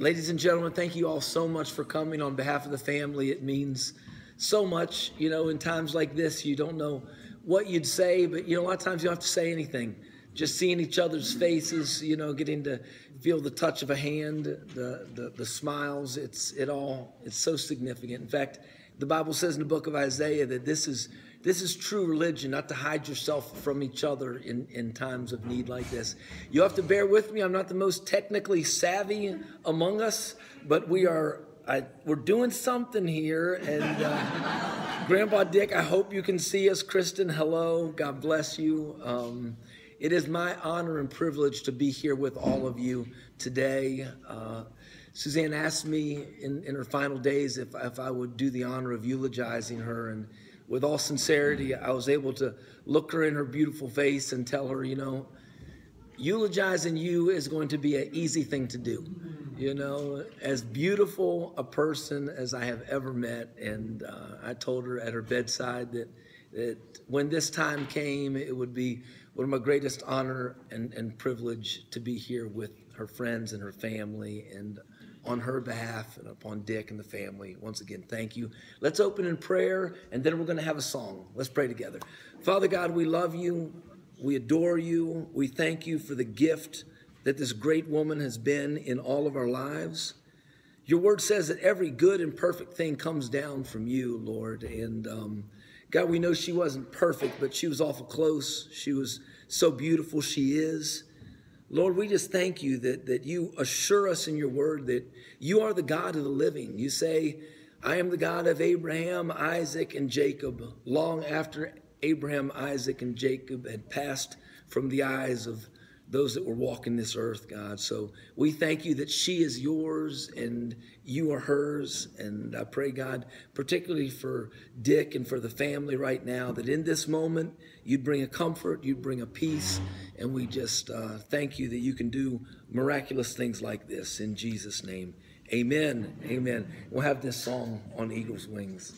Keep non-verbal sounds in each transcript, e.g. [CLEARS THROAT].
Ladies and gentlemen, thank you all so much for coming on behalf of the family. It means so much. You know, in times like this, you don't know what you'd say, but you know, a lot of times you don't have to say anything. Just seeing each other's faces, you know, getting to feel the touch of a hand, the, the, the smiles, it's it all it's so significant. In fact, the Bible says in the book of Isaiah that this is this is true religion, not to hide yourself from each other in, in times of need like this. You have to bear with me. I'm not the most technically savvy among us, but we are I, we're doing something here. And uh, [LAUGHS] Grandpa Dick, I hope you can see us. Kristen, hello. God bless you. Um, it is my honor and privilege to be here with all of you today. Uh, Suzanne asked me in, in her final days if, if I would do the honor of eulogizing her. And with all sincerity, I was able to look her in her beautiful face and tell her, you know, eulogizing you is going to be an easy thing to do. You know, as beautiful a person as I have ever met. And uh, I told her at her bedside that, that when this time came, it would be one of my greatest honor and, and privilege to be here with her friends and her family. And on her behalf and upon Dick and the family. Once again, thank you. Let's open in prayer, and then we're going to have a song. Let's pray together. Father God, we love you. We adore you. We thank you for the gift that this great woman has been in all of our lives. Your word says that every good and perfect thing comes down from you, Lord. And um, God, we know she wasn't perfect, but she was awful close. She was so beautiful, she is. Lord, we just thank you that, that you assure us in your word that you are the God of the living. You say, I am the God of Abraham, Isaac, and Jacob, long after Abraham, Isaac, and Jacob had passed from the eyes of those that were walking this earth, God. So we thank you that she is yours and you are hers. And I pray, God, particularly for Dick and for the family right now, that in this moment you'd bring a comfort, you'd bring a peace. And we just uh, thank you that you can do miraculous things like this in Jesus' name. Amen. Amen. We'll have this song on Eagle's Wings.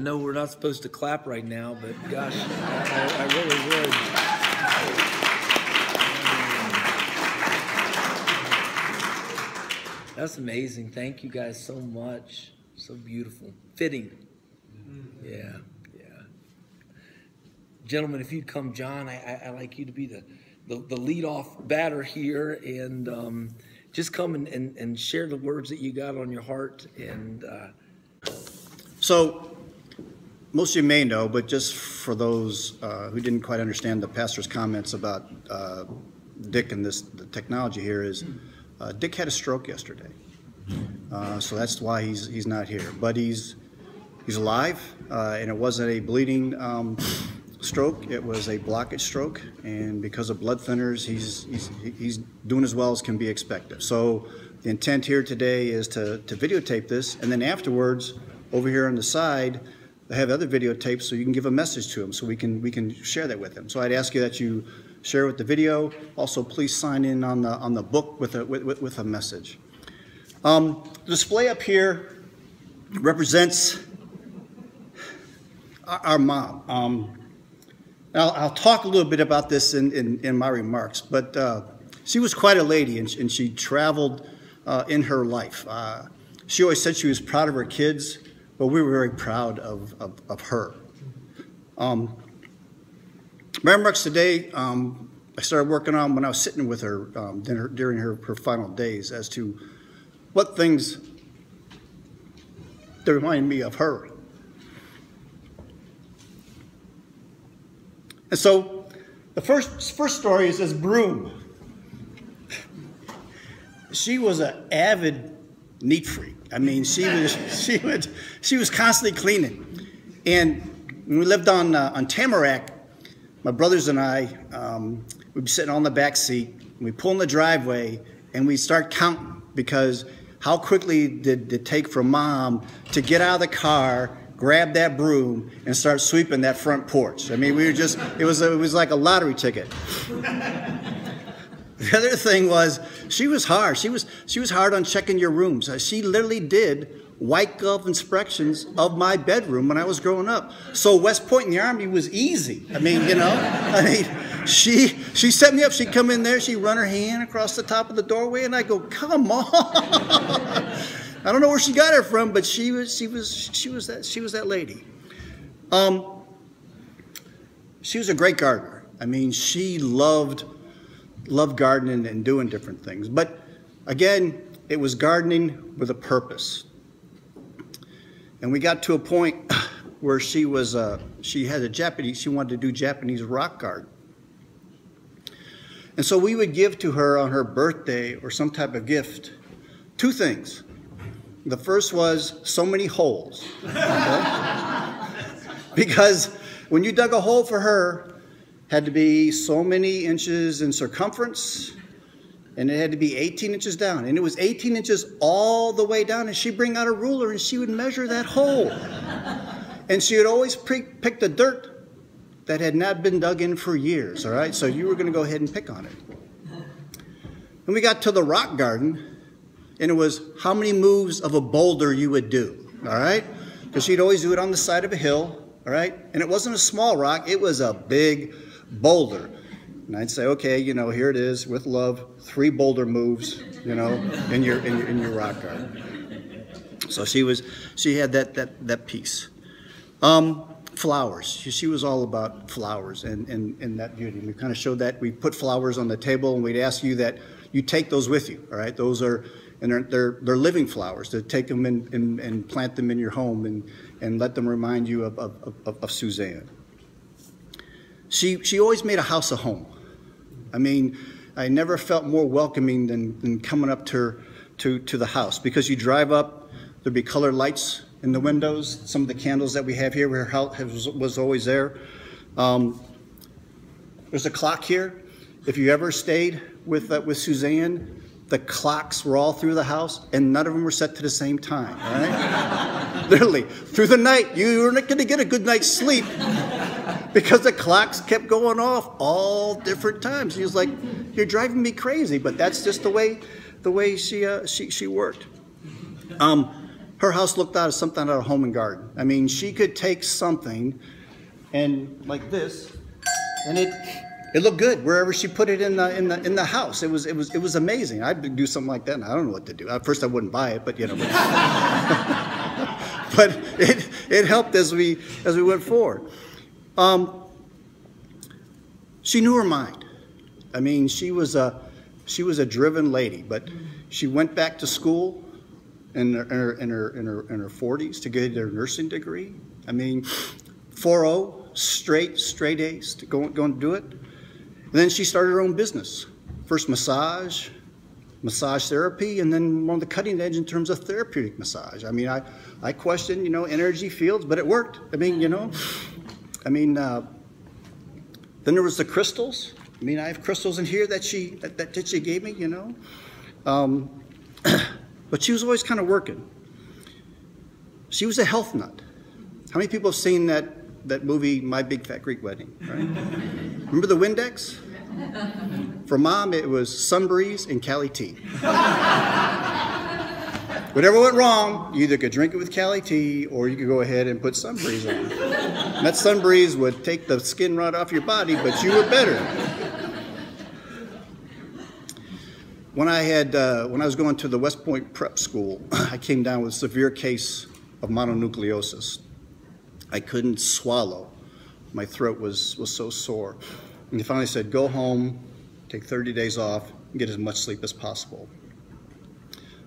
Know we're not supposed to clap right now, but gosh, I, I really would. That's amazing. Thank you guys so much. So beautiful. Fitting. Yeah, yeah. Gentlemen, if you'd come, John, I, I, I like you to be the, the, the lead off batter here and um, just come and, and, and, share the words that you got on your heart. And uh... so, most of you may know, but just for those uh, who didn't quite understand the pastor's comments about uh, Dick and this the technology here is uh, Dick had a stroke yesterday. Uh, so that's why he's he's not here. But he's he's alive, uh, and it wasn't a bleeding um, stroke. It was a blockage stroke, and because of blood thinners, he's he's he's doing as well as can be expected. So the intent here today is to to videotape this, and then afterwards, over here on the side. I have other videotapes so you can give a message to them so we can we can share that with them. So I'd ask you that you share with the video. Also, please sign in on the on the book with a with, with a message. Um, the display up here represents our, our mom. Um, I'll, I'll, talk a little bit about this in, in, in my remarks, but uh, she was quite a lady and, and she traveled uh, in her life. Uh, she always said she was proud of her kids but we were very proud of, of, of her. Um, remarks today, um, I started working on when I was sitting with her, um, during her, her final days as to what things that remind me of her. And so the first, first story is this broom. She was an avid neat freak. I mean, she was [LAUGHS] she would she was constantly cleaning. And when we lived on uh, on Tamarack, my brothers and I um, would be sitting on the back seat. We pull in the driveway and we start counting because how quickly did it take for mom to get out of the car, grab that broom, and start sweeping that front porch? I mean, we were just it was it was like a lottery ticket. [LAUGHS] [LAUGHS] The other thing was she was hard. She was she was hard on checking your rooms. Uh, she literally did white glove inspections of my bedroom when I was growing up. So West Point in the Army was easy. I mean, you know, [LAUGHS] I mean, she she set me up. She'd come in there, she'd run her hand across the top of the doorway, and I go, "Come on." [LAUGHS] I don't know where she got it from, but she was she was she was that she was that lady. Um, she was a great gardener. I mean, she loved love gardening and doing different things. But again, it was gardening with a purpose. And we got to a point [COUGHS] where she was, uh, she had a Japanese, she wanted to do Japanese rock garden. And so we would give to her on her birthday or some type of gift two things. The first was so many holes. Okay? [LAUGHS] because when you dug a hole for her, had to be so many inches in circumference and it had to be 18 inches down. And it was 18 inches all the way down and she'd bring out a ruler and she would measure that hole. And she would always pick the dirt that had not been dug in for years all right? So you were going to go ahead and pick on it. And we got to the rock garden and it was how many moves of a boulder you would do all right? Because she'd always do it on the side of a hill all right? And it wasn't a small rock it was a big boulder. And I'd say, okay, you know, here it is with love, three boulder moves, you know, in your in your, in your rock garden. So she was, she had that that that piece. Um, flowers. She, was all about flowers and, and, and that beauty. And we kind of showed that. We put flowers on the table and we'd ask you that you take those with you, all right? Those are, and they're, they're, they're living flowers, to take them and, and, and plant them in your home and, and let them remind you of, of, of, of Suzanne she, she always made a house a home. I mean, I never felt more welcoming than, than coming up to her, to, to the house because you drive up, there'd be colored lights in the windows. Some of the candles that we have here, her house was, was always there. Um, there's a clock here. If you ever stayed with, uh, with Suzanne, the clocks were all through the house and none of them were set to the same time, right? [LAUGHS] Literally, through the night, you were not going to get a good night's sleep because the clocks kept going off all different times. He was like, "You're driving me crazy," but that's just the way the way she uh, she she worked. Um, her house looked out of something out of home and garden. I mean, she could take something and like this, and it it looked good wherever she put it in the in the in the house. It was it was it was amazing. I'd do something like that, and I don't know what to do. At first, I wouldn't buy it, but you know. [LAUGHS] But it it helped as we as we went forward. Um, she knew her mind. I mean, she was a she was a driven lady, but she went back to school in her, in her, in her, in her, 40s to get her nursing degree. I mean, 4.0, straight, straight A's to go, go and do it. And then she started her own business. First massage, massage therapy, and then on the cutting edge in terms of therapeutic massage. I mean, I, I questioned, you know, energy fields, but it worked. I mean, you know, I mean, uh, then there was the crystals. I mean, I have crystals in here that she that, that she gave me, you know. Um, [CLEARS THROAT] but she was always kind of working. She was a health nut. How many people have seen that, that movie, My Big Fat Greek Wedding? Right? [LAUGHS] Remember the Windex? For mom, it was Sunbreeze and Cali tea. [LAUGHS] Whatever went wrong, you either could drink it with Cali tea or you could go ahead and put Sunbreeze on. And that Sunbreeze would take the skin right off your body, but you were better. When I had, uh, when I was going to the West Point Prep School, I came down with a severe case of mononucleosis. I couldn't swallow. My throat was, was so sore. And they finally said, go home, take 30 days off, and get as much sleep as possible.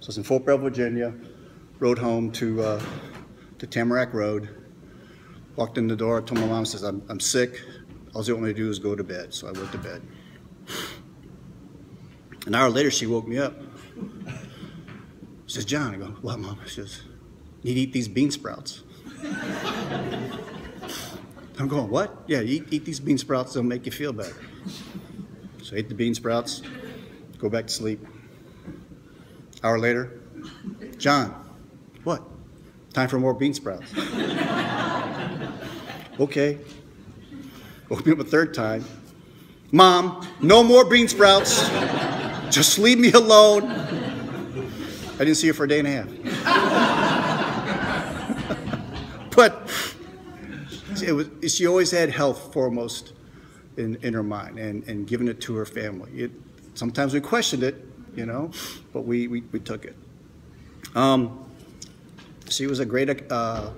So I was in Fort Belvoir, Virginia, rode home to, uh, to Tamarack Road, walked in the door, told my mom, says, I'm, I'm sick. All you want to do is go to bed. So I went to bed. An hour later, she woke me up. She says, John, I go, what, Mom? She says, you need to eat these bean sprouts. I'm going, what? Yeah, eat, eat these bean sprouts, they'll make you feel better. So I ate the bean sprouts, go back to sleep. Hour later, John, what? Time for more bean sprouts. okay. Woke me up a third time. Mom, no more bean sprouts. Just leave me alone. I didn't see her for a day and a half. [LAUGHS] but it was, she always had health foremost in, in her mind and, and giving it to her family. It, sometimes we questioned it, you know, but we, we, we took it. Um, she was a great uh,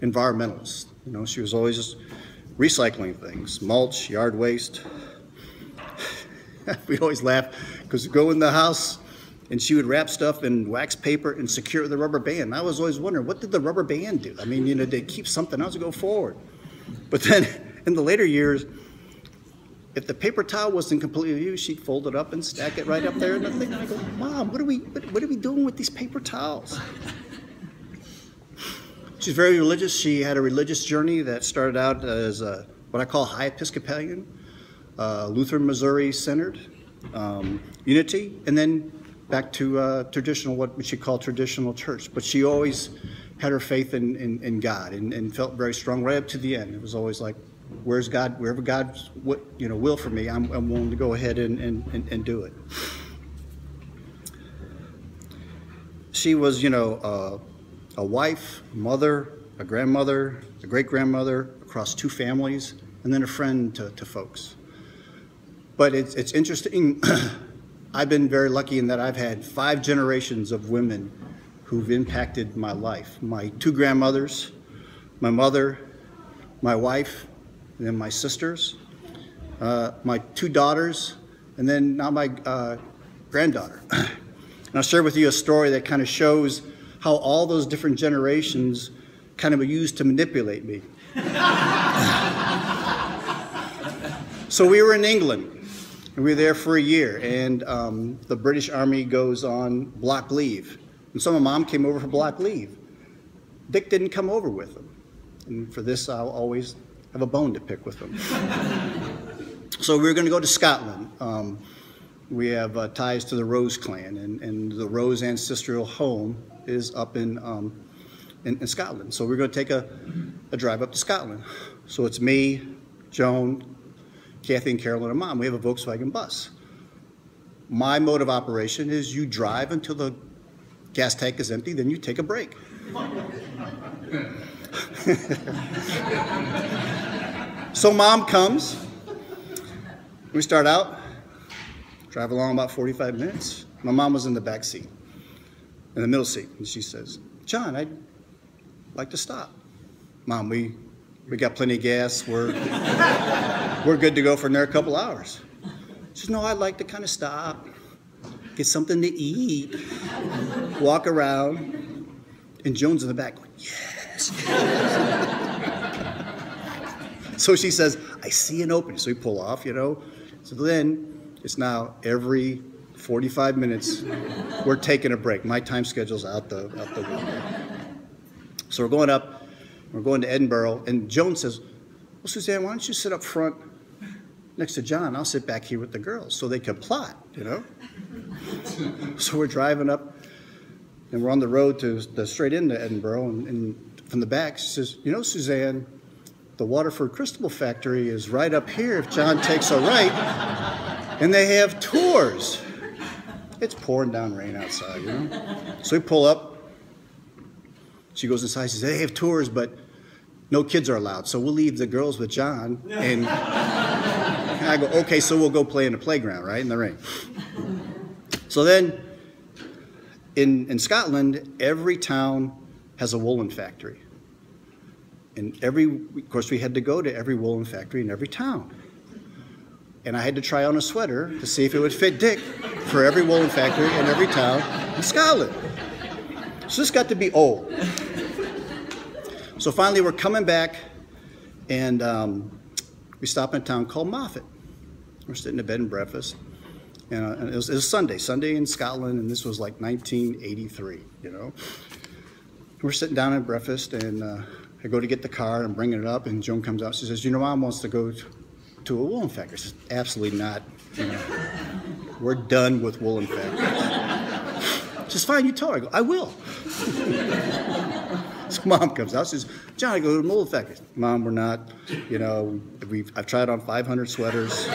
environmentalist. You know, she was always recycling things, mulch, yard waste. [LAUGHS] we always laugh because we go in the house and she would wrap stuff in wax paper and secure the rubber band. I was always wondering, what did the rubber band do? I mean, you know, they keep something else to go forward. But then [LAUGHS] in the later years, if the paper towel wasn't completely used, she'd fold it up and stack it right up there in the thing. And I go, Mom, what are we, what, what are we doing with these paper towels? She's very religious. She had a religious journey that started out as a, what I call high Episcopalian, uh, Lutheran, Missouri centered um, unity, and then back to uh, traditional, what we should call traditional church. But she always had her faith in, in, in God and, and, felt very strong right up to the end. It was always like, where's God, wherever God's what, you know, will for me, I'm, I'm willing to go ahead and, and, and, do it. She was, you know, uh, a wife, mother, a grandmother, a great grandmother across two families, and then a friend to, to folks. But it's, it's interesting. [CLEARS THROAT] I've been very lucky in that I've had five generations of women who've impacted my life. My two grandmothers, my mother, my wife, and then my sisters, uh, my two daughters, and then now my uh, granddaughter. [CLEARS THROAT] and I'll share with you a story that kind of shows how all those different generations kind of were used to manipulate me. [LAUGHS] so we were in England and we were there for a year, and um, the British Army goes on block leave. And so my mom came over for block leave. Dick didn't come over with them. And for this, I'll always have a bone to pick with them. so we're going to go to Scotland. Um, we have uh, ties to the Rose clan, and, and the Rose ancestral home is up in, um, in, in, Scotland. So we're going to take a, a drive up to Scotland. So it's me, Joan, Kathy and Carolyn and mom, we have a Volkswagen bus. My mode of operation is you drive until the gas tank is empty, then you take a break. So mom comes. We start out, drive along about 45 minutes. My mom was in the back seat, in the middle seat, and she says, John, I'd like to stop. Mom, we, we got plenty of gas. We're, we're good to go for another couple hours. She says, No, I'd like to kind of stop, get something to eat, walk around. And Joan's in the back going, Yes. [LAUGHS] so she says, I see an opening. So we pull off, you know. So then it's now every 45 minutes we're taking a break. My time schedule's out the out the window. So we're going up, we're going to Edinburgh, and Joan says, Well, Suzanne, why don't you sit up front next to John? I'll sit back here with the girls so they can plot, you know? [LAUGHS] so we're driving up and we're on the road to the straight into Edinburgh, and, and from the back, she says, "You know, Suzanne, the Waterford Crystal Factory is right up here. If John takes a right, and they have tours. It's pouring down rain outside, you know. So we pull up. She goes inside. She says, "They have tours, but no kids are allowed. So we'll leave the girls with John." And I go, "Okay, so we'll go play in the playground, right, in the rain." So then in, in Scotland, every town has a woolen factory. And every, of course, we had to go to every woolen factory in every town. And I had to try on a sweater to see if it would fit Dick for every woolen factory in every town in Scotland. So this got to be old. So finally, we're coming back, and um, we stop in a town called Moffat. We're sitting in bed and breakfast. You know, and it was, it was Sunday, Sunday in Scotland, and this was like 1983, you know. We're sitting down at breakfast, and uh, I go to get the car and bringing it up, and Joan comes out. She says, "You know, Mom wants to go to, a woolen factory." I says, "Absolutely not. You know, we're done with woolen factories." She says, "Fine, you tell her." I go, "I will." [LAUGHS] so Mom comes out. She says, "John, I go to the woolen factory." Mom, we're not. You know, we've I've tried on 500 sweaters.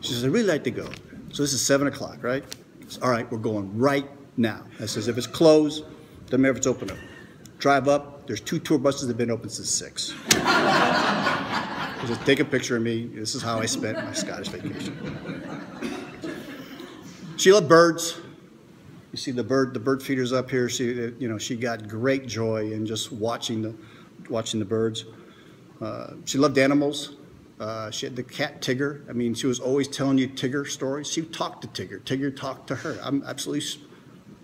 She says, I'd really like to go. So this is 7 o'clock, right? Says, All right, we're going right now. I says, if it's closed, doesn't matter if it's open up. Drive up, there's two tour buses that have been open since 6. Just take a picture of me. This is how I spent my Scottish vacation. She loved birds. You see the bird, the bird feeders up here. She, you know, she got great joy in just watching the, watching the birds. Uh, she loved animals. Uh, she had the cat Tigger. I mean, she was always telling you Tigger stories. She talked to Tigger. Tigger talked to her. I'm absolutely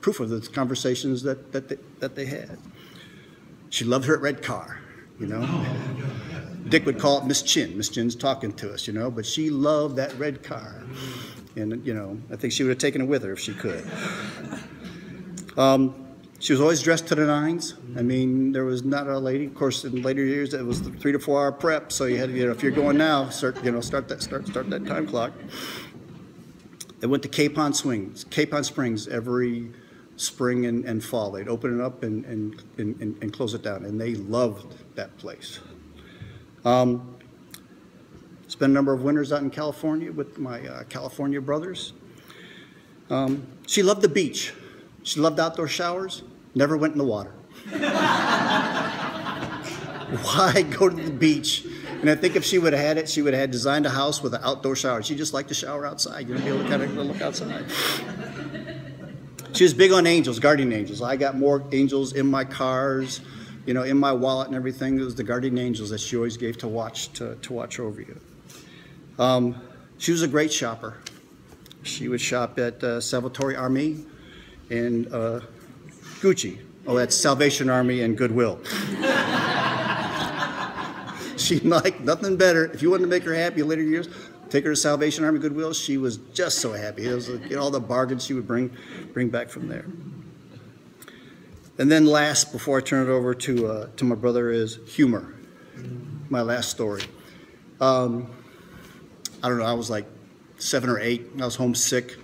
proof of the conversations that, that, they, that they had. She loved her red car, you know. Dick would call it Miss Chin. Miss Chin's talking to us, you know, but she loved that red car. And, you know, I think she would have taken it with her if she could. Um, she was always dressed to the nines. I mean, there was not a lady. Of course, in later years, it was the three to four hour prep. So you had, you know, if you're going now, start, you know, start that, start, start that time clock. They went to Capon Swings, Capon Springs every spring and, and fall. They'd open it up and, and, and, and close it down, and they loved that place. Um, spent a number of winters out in California with my uh, California brothers. Um, she loved the beach. She loved outdoor showers, never went in the water. [LAUGHS] Why go to the beach? And I think if she would have had it, she would have had designed a house with an outdoor shower. She just liked to shower outside, you know, be able to kind of look outside. She was big on angels, guardian angels. I got more angels in my cars, you know, in my wallet and everything. It was the guardian angels that she always gave to watch to, to watch over you. Um, she was a great shopper. She would shop at uh, Salvatore Army and uh, Gucci. Oh, that's Salvation Army and Goodwill. [LAUGHS] she liked nothing better. If you wanted to make her happy later years, take her to Salvation Army Goodwill. She was just so happy. It was you know, all the bargains she would bring, bring back from there. And then last, before I turn it over to, uh, to my brother, is humor. My last story. Um, I don't know, I was like seven or eight. I was homesick.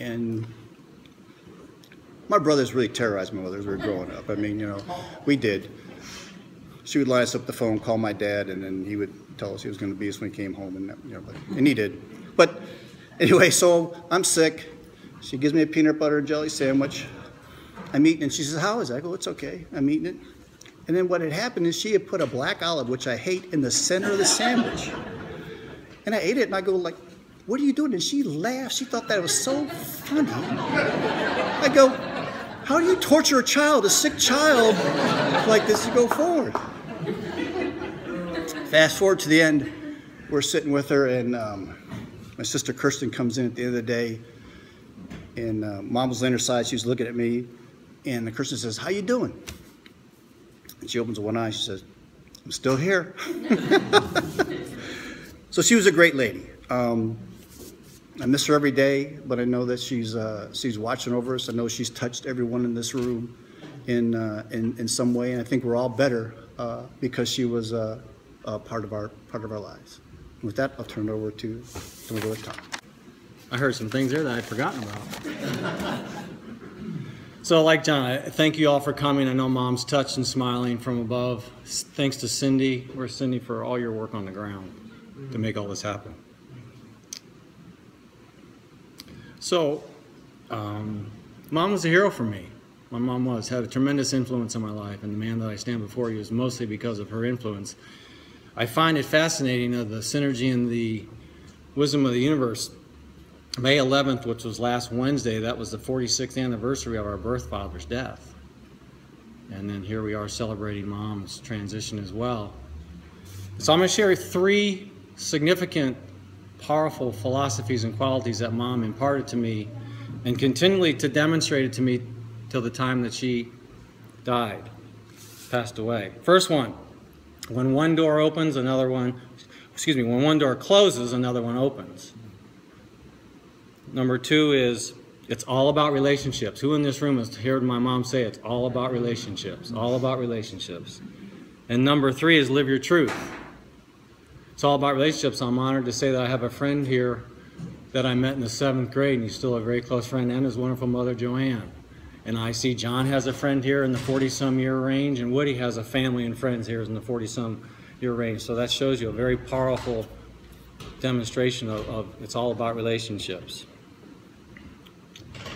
And my brothers really terrorized my mother as we were growing up. I mean, you know, we did. She would line us up the phone, call my dad, and then he would tell us he was going to be us when he came home, and you know, and he did. But anyway, so I'm sick. She gives me a peanut butter and jelly sandwich. I'm eating, it and she says, "How is it?" I go, "It's okay. I'm eating it." And then what had happened is she had put a black olive, which I hate, in the center of the sandwich. And I ate it, and I go like, "What are you doing?" And she laughed. She thought that was so funny. I go, "How do you torture a child, a sick child, like this to go forward?" Fast forward to the end, we're sitting with her, and um, my sister Kirsten comes in at the end of the day, and uh, mom was laying her side. She was looking at me, and the Kirsten says, "How you doing?" And she opens one eye. She says, "I'm still here." [LAUGHS] so she was a great lady. Um, I miss her every day, but I know that she's uh, she's watching over us. I know she's touched everyone in this room in uh, in, in some way, and I think we're all better uh, because she was uh, part of our part of our lives. With that, I'll turn it over to over to Tom. I heard some things there that I'd forgotten about. so, like John, thank you all for coming. I know Mom's touched and smiling from above. Thanks to Cindy, where's Cindy, for all your work on the ground to make all this happen. So, um, Mom was a hero for me. My mom was, had a tremendous influence on my life, and the man that I stand before you is mostly because of her influence. I find it fascinating of the synergy and the wisdom of the universe. May 11th, which was last Wednesday, that was the 46th anniversary of our birth father's death. And then here we are celebrating mom's transition as well. So I'm going to share three significant, powerful philosophies and qualities that mom imparted to me and continually to demonstrate it to me till the time that she died, passed away. First one, when one door opens, another one, excuse me, when one door closes, another one opens. Number two is it's all about relationships. Who in this room has heard my mom say it's all about relationships? All about relationships. And number three is live your truth. It's all about relationships. I'm honored to say that I have a friend here that I met in the seventh grade, and he's still a very close friend, and his wonderful mother, Joanne. And I see John has a friend here in the 40 some year range, and Woody has a family and friends here in the 40 some year range. So that shows you a very powerful demonstration of, of it's all about relationships.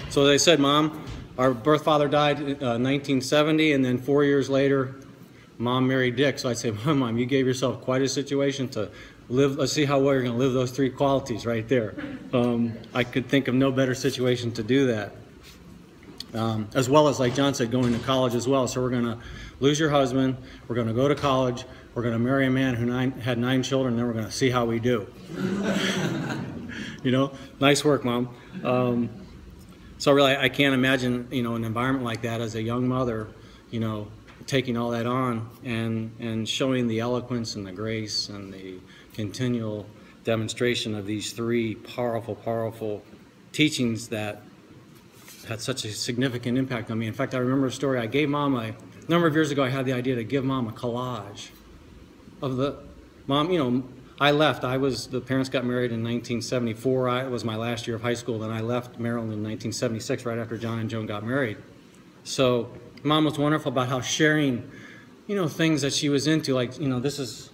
So they said, Mom, our birth father died in uh, 1970, and then four years later, Mom married Dick. So I'd say, [LAUGHS] Mom, you gave yourself quite a situation to live. Let's see how well you're going to live those three qualities right there. Um, I could think of no better situation to do that um, as well as, like John said, going to college as well. So we're going to lose your husband, we're going to go to college, we're going to marry a man who nine, had nine children, and then we're going to see how we do. [LAUGHS] you know, nice work, Mom. Um, so really, I can't imagine, you know, an environment like that as a young mother, you know, taking all that on and, and showing the eloquence and the grace and the continual demonstration of these three powerful, powerful teachings that had such a significant impact on me. In fact, I remember a story I gave mom a, a number of years ago. I had the idea to give mom a collage of the mom. You know, I left. I was the parents got married in 1974. I, was my last year of high school. Then I left Maryland in 1976, right after John and Joan got married. So mom was wonderful about how sharing, you know, things that she was into. Like you know, this is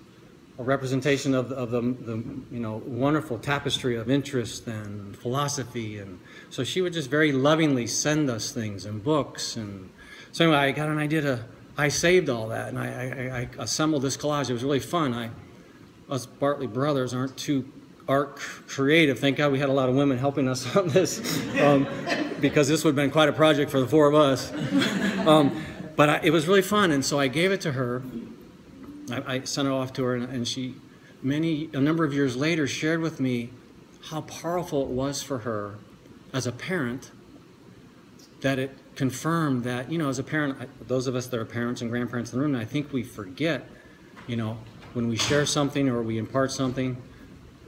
a representation of, of the, the, you know wonderful tapestry of interest and philosophy. And so she would just very lovingly send us things and books. And so anyway I got an idea to I saved all that and I, I, I assembled this collage. It was really fun. I us Bartley brothers aren't too art creative. Thank God we had a lot of women helping us [LAUGHS] on this um, because this would have been quite a project for the four of us. [LAUGHS] Um, but I, it was really fun. And so I gave it to her I, I sent it off to her, and, and she, many a number of years later, shared with me how powerful it was for her as a parent that it confirmed that you know as a parent those of us that are parents and grandparents in the room i think we forget you know when we share something or we impart something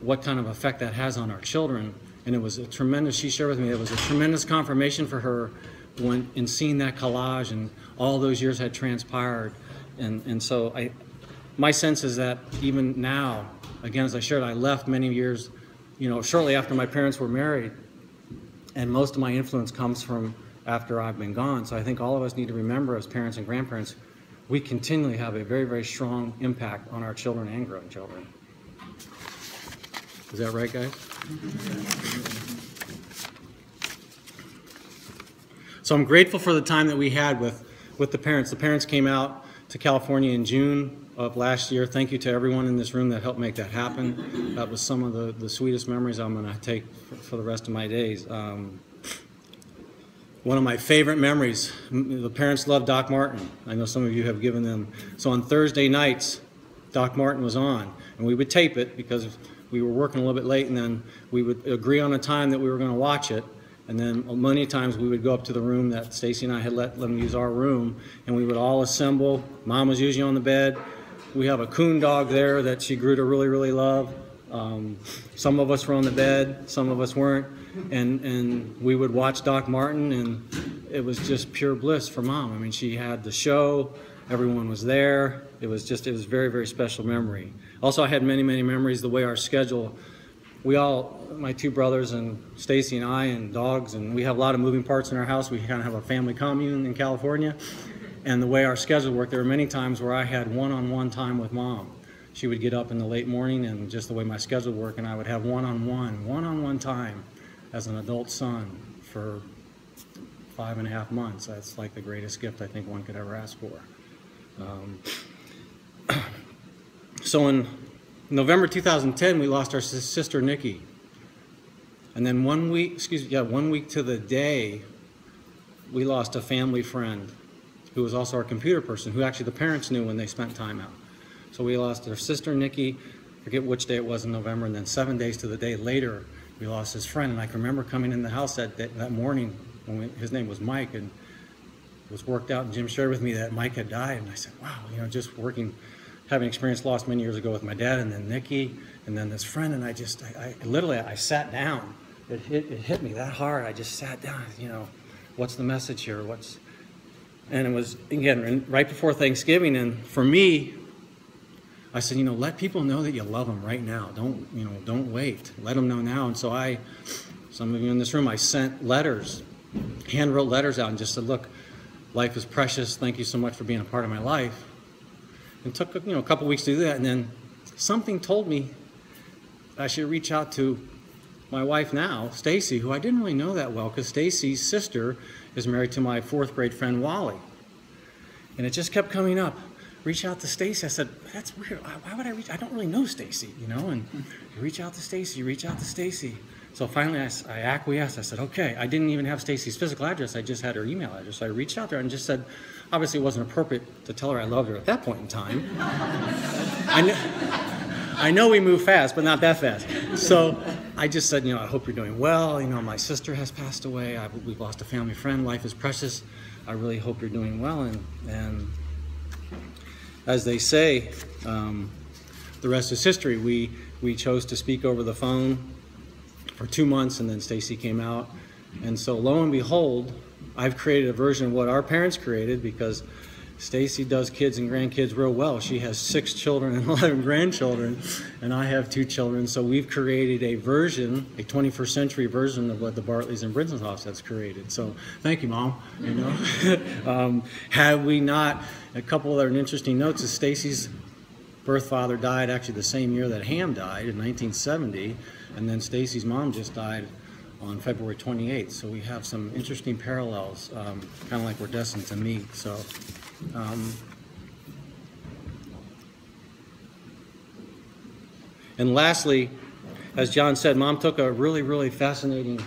what kind of effect that has on our children. And it was a tremendous she shared with me it was a tremendous confirmation for her when in seeing that collage and all those years had transpired. And and so i my sense is that even now, again, as I shared, I left many years, you know, shortly after my parents were married, and most of my influence comes from after I've been gone. So I think all of us need to remember as parents and grandparents, we continually have a very, very strong impact on our children and grandchildren. Is that right, guys? So I'm grateful for the time that we had with, with the parents. The parents came out to California in June last year. Thank you to everyone in this room that helped make that happen. That was some of the, the sweetest memories I'm going to take for, for, the rest of my days. Um, one of my favorite memories, the parents love Doc Martin. I know some of you have given them. So on Thursday nights, Doc Martin was on, and we would tape it because we were working a little bit late, and then we would agree on a time that we were going to watch it. And then many times we would go up to the room that Stacy and I had let them use our room, and we would all assemble. Mom was usually on the bed. We have a coon dog there that she grew to really, really love. Um, some of us were on the bed, some of us weren't, and and we would watch Doc Martin, and it was just pure bliss for Mom. I mean, she had the show, everyone was there. It was just it was very, very special memory. Also, I had many, many memories the way our schedule, we all, my two brothers and Stacy and I and dogs, and we have a lot of moving parts in our house. We kind of have a family commune in California. And the way our schedule worked, there were many times where I had one-on-one time with mom. She would get up in the late morning and just the way my schedule worked, and I would have one-on-one, one-on-one time as an adult son for five and a half months. That's like the greatest gift I think one could ever ask for. Um, [CLEARS THROAT] so in November 2010, we lost our sister Nikki. And then one week, excuse me, yeah, one week to the day, we lost a family friend who was also our computer person, who actually the parents knew when they spent time out. So we lost our sister Nikki, forget which day it was in November, and then seven days to the day later, we lost his friend. And I can remember coming in the house that, that, that morning, when we, his name was Mike, and it was worked out, and Jim shared with me that Mike had died, and I said, wow, you know, just working having experienced loss many years ago with my dad and then Nikki and then this friend. And I just I, I literally I sat down. It hit it hit me that hard. I just sat down you know what's the message here? What's and it was again right before Thanksgiving and for me I said you know let people know that you love them right now. Don't you know don't wait. Let them know now. And so I some of you in this room I sent letters hand wrote letters out and just said look life is precious. Thank you so much for being a part of my life. And took you know a couple weeks to do that, and then something told me I should reach out to my wife now, Stacy, who I didn't really know that well, because Stacy's sister is married to my fourth grade friend Wally, and it just kept coming up. Reach out to Stacy. I said, "That's weird. Why would I reach? I don't really know Stacy, you know." And you reach out to Stacy. You reach out to Stacy. So finally, I, I acquiesced. I said, "Okay." I didn't even have Stacy's physical address. I just had her email address. So I reached out there and just said, Obviously, it wasn't appropriate to tell her I loved her at that point in time. [LAUGHS] I, I know we move fast, but not that fast. So I just said, you know, I hope you're doing well. You know, my sister has passed away. I, we've lost a family friend. Life is precious. I really hope you're doing well. And, and as they say, um, the rest is history. We, we chose to speak over the phone for two months, and then Stacy came out. And so, lo and behold, I've created a version of what our parents created because Stacy does kids and grandkids real well. She has six children and [LAUGHS] 11 grandchildren, and I have two children. So we've created a version, a 21st century version of what the Bartleys and Brintzenhofes has created. So thank you, Mom. You know, [LAUGHS] um, had we not, a couple other interesting notes is Stacy's birth father died actually the same year that Ham died in 1970, and then Stacy's mom just died on February 28th. So we have some interesting parallels, um, kind of like we're destined to meet. So. Um, and lastly, as John said, Mom took a really, really fascinating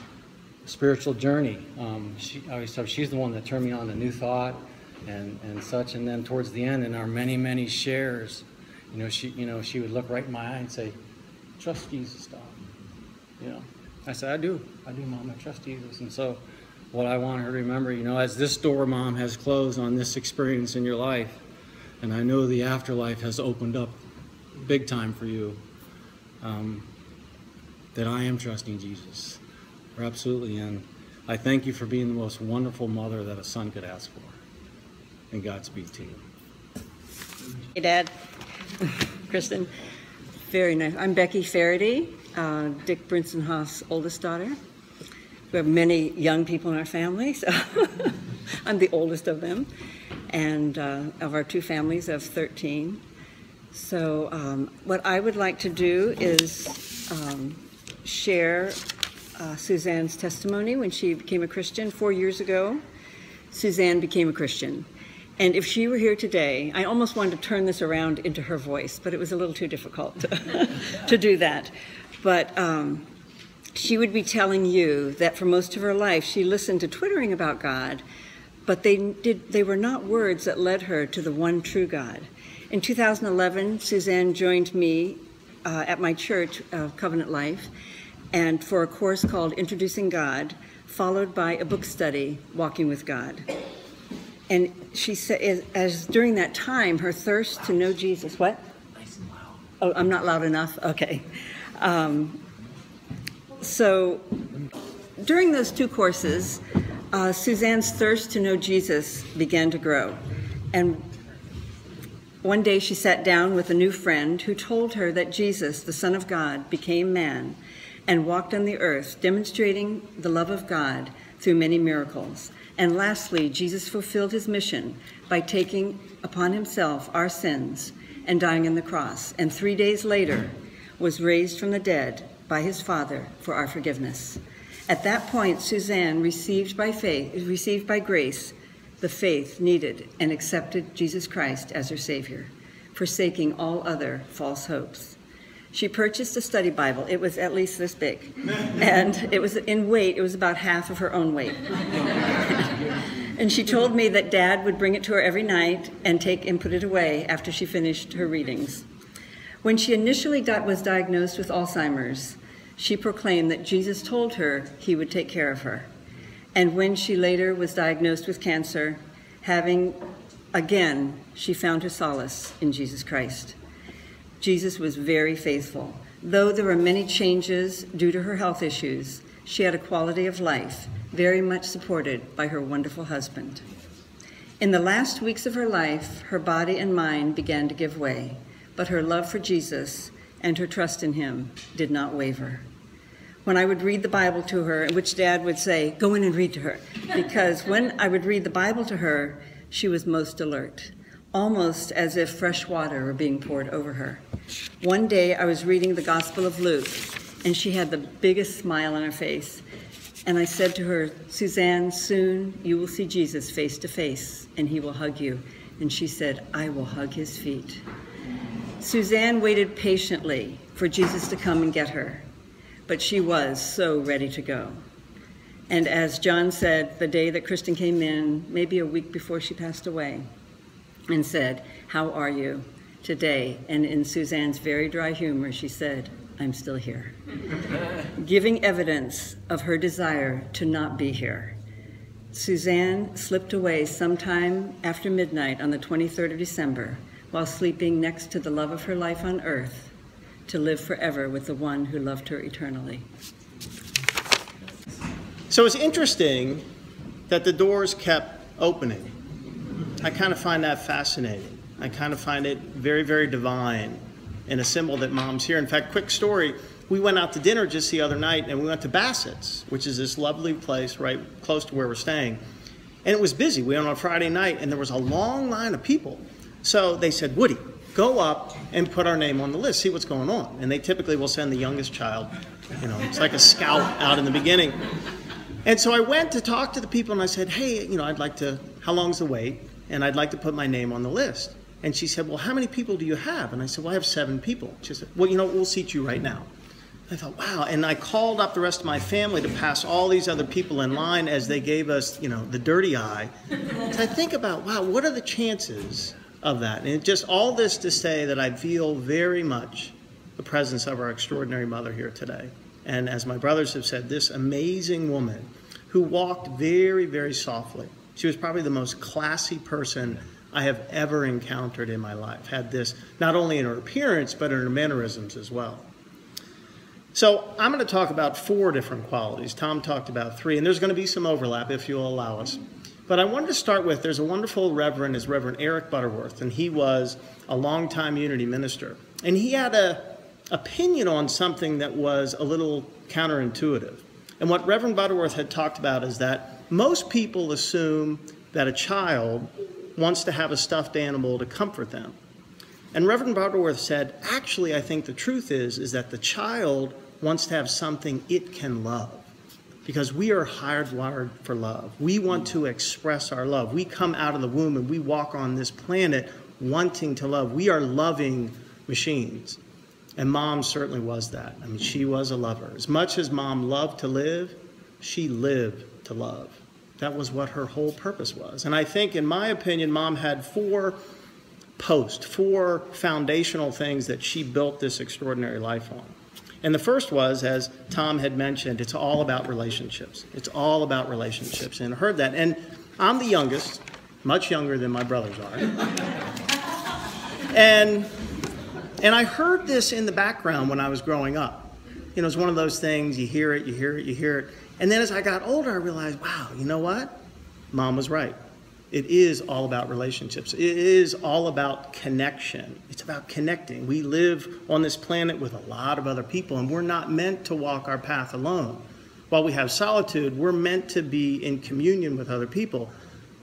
spiritual journey. Um, she, she's the one that turned me on to New Thought and, and such. And then towards the end, in our many, many shares, you know, she, you know, she would look right in my eye and say, "Trust Jesus, Doc." You know, I said, I do. I do, Mom. I trust Jesus. And so, what I want her to remember, you know, as this door, Mom, has closed on this experience in your life, and I know the afterlife has opened up big time for you, um, that I am trusting Jesus. We're Absolutely. And I thank you for being the most wonderful mother that a son could ask for. And Godspeed to you. Hey, Dad. Kristen. Very nice. I'm Becky Faraday uh, Dick Brintzenhofe's oldest daughter. We have many young people in our family, so [LAUGHS] I'm the oldest of them, and uh, of our two families of 13. So, um, what I would like to do is um, share uh, Suzanne's testimony when she became a Christian four years ago. Suzanne became a Christian. And if she were here today, I almost wanted to turn this around into her voice, but it was a little too difficult [LAUGHS] to, do that. But um, she would be telling you that for most of her life she listened to twittering about God, but they, did, they were not words that led her to the one true God. In 2011, Suzanne joined me uh, at my church, uh, Covenant Life, and for a course called Introducing God, followed by a book study, Walking with God. And she said, as, as during that time, her thirst to know Jesus, what? Nice and loud. Oh, I'm not loud enough? Okay. Um, so during those two courses, uh, Suzanne's thirst to know Jesus began to grow. And one day she sat down with a new friend who told her that Jesus, the Son of God, became man and walked on the earth, demonstrating the love of God through many miracles. And lastly, Jesus fulfilled his mission by taking upon himself our sins and dying on the cross. And three days later, was raised from the dead by his Father for our forgiveness. At that point, Suzanne received by faith, received by grace, the faith needed and accepted Jesus Christ as her Savior, forsaking all other false hopes. She purchased a study Bible. It was at least this big. [LAUGHS] And it was in weight, it was about half of her own weight. [LAUGHS] and she told me that dad would bring it to her every night and take and put it away after she finished her readings. When she initially was diagnosed with Alzheimer's, she proclaimed that Jesus told her he would take care of her. And when she later was diagnosed with cancer, having again, she found her solace in Jesus Christ. Jesus was very faithful. Though there were many changes due to her health issues, she had a quality of life very much supported by her wonderful husband. In the last weeks of her life, her body and mind began to give way, but her love for Jesus and her trust in him did not waver. When I would read the Bible to her, which Dad would say, Go in and read to her, because when I would read the Bible to her, she was most alert, almost as if fresh water were being poured over her. One day I was reading the Gospel of Luke, and she had the biggest smile on her face. And I said to her, Suzanne, soon you will see Jesus face to face, and he will hug you. And she said, I will hug his feet. Suzanne waited patiently for Jesus to come and get her, but she was so ready to go. And as John said, the day that Kristen came in, maybe a week before she passed away, and said, How are you today? And in Suzanne's very dry humor, she said, I'm still here. [LAUGHS] Giving evidence of her desire to not be here. Suzanne slipped away sometime after midnight on the 23rd of December while sleeping next to the love of her life on earth to live forever with the one who loved her eternally. So it's interesting that the doors kept opening. I kind of find that fascinating. I kind of find it very, very divine and a symbol that mom's here. In fact, quick story we went out to dinner just the other night and we went to Bassett's, which is this lovely place right close to where we're staying. And it was busy. We went on a Friday night and there was a long line of people. So they said, Woody, go up and put our name on the list, see what's going on. And they typically will send the youngest child. You know, it's like a scout out in the beginning. And so I went to talk to the people and I said, hey, you know, I'd like to, how long's the wait? And I'd like to put my name on the list. And she said, well, how many people do you have? And I said, well, I have seven people. She said, well, you know, we'll seat you right now. I thought, wow. And I called up the rest of my family to pass all these other people in line as they gave us, you know, the dirty eye. So I think about, wow, what are the chances of that? And just all this to say that I feel very much the presence of our extraordinary mother here today. And as my brothers have said, this amazing woman who walked very, very softly. She was probably the most classy person I have ever encountered in my life. Had this not only in her appearance, but in her mannerisms as well. So I'm going to talk about four different qualities. Tom talked about three, and there's going to be some overlap if you'll allow us. But I wanted to start with there's a wonderful reverend, is Reverend Eric Butterworth, and he was a longtime unity minister. And he had a opinion on something that was a little counterintuitive. And what Reverend Butterworth had talked about is that most people assume that a child wants to have a stuffed animal to comfort them. And Reverend Butterworth said, actually, I think the truth is, is that the child wants to have something it can love. Because we are hardwired for love. We want to express our love. We come out of the womb and we walk on this planet wanting to love. We are loving machines. And mom certainly was that. I mean, she was a lover. As much as mom loved to live, she lived to love. That was what her whole purpose was. And I think, in my opinion, mom had four posts, four foundational things that she built this extraordinary life on. And the first was, as Tom had mentioned, it's all about relationships. It's all about relationships. And I heard that. And I'm the youngest, much younger than my brothers are. and, and I heard this in the background when I was growing up. You know, it's one of those things, you hear it, you hear it, you hear it. And then as I got older, I realized, wow, you know what? Mom was right. It is all about relationships. It is all about connection. It's about connecting. We live on this planet with a lot of other people, and we're not meant to walk our path alone. While we have solitude, we're meant to be in communion with other people.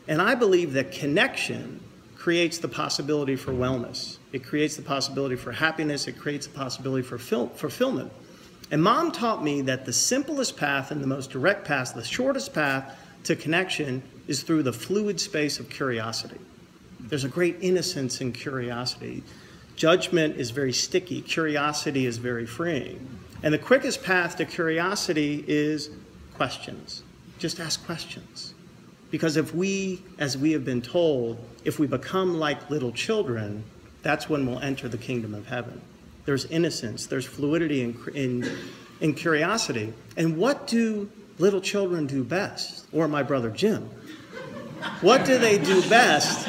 And I believe that connection creates the possibility for wellness. It creates the possibility for happiness. It creates the possibility for fulfillment. And mom taught me that the simplest path and the most direct path, the shortest path to connection is through the fluid space of curiosity. There's a great innocence in curiosity. Judgment is very sticky, curiosity is very freeing. And the quickest path to curiosity is questions. Just ask questions. Because if we, as we have been told, if we become like little children, that's when we'll enter the kingdom of heaven. There's innocence, there's fluidity in, in, in curiosity. And what do little children do best? Or my brother Jim? What do they do best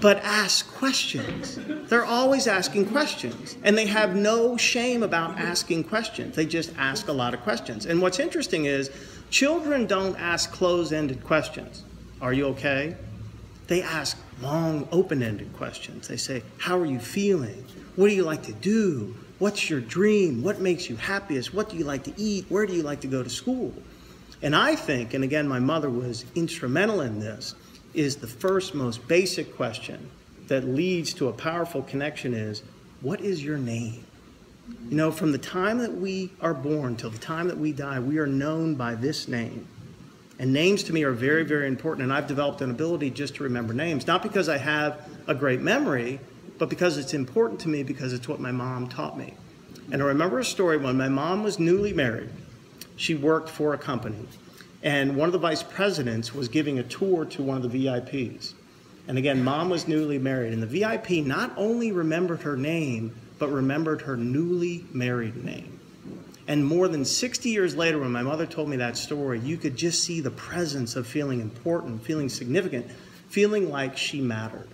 but ask questions? They're always asking questions, and they have no shame about asking questions. They just ask a lot of questions. And what's interesting is children don't ask closed ended questions. Are you okay? They ask long, open ended questions. They say, How are you feeling? What do you like to do? What's your dream? What makes you happiest? What do you like to eat? Where do you like to go to school? And I think, and again, my mother was instrumental in this, is the first most basic question that leads to a powerful connection is what is your name? You know, from the time that we are born till the time that we die, we are known by this name. And names to me are very, very important. And I've developed an ability just to remember names, not because I have a great memory, but because it's important to me because it's what my mom taught me. And I remember a story when my mom was newly married she worked for a company. And one of the vice presidents was giving a tour to one of the VIPs. And again, mom was newly married. And the VIP not only remembered her name, but remembered her newly married name. And more than 60 years later, when my mother told me that story, you could just see the presence of feeling important, feeling significant, feeling like she mattered.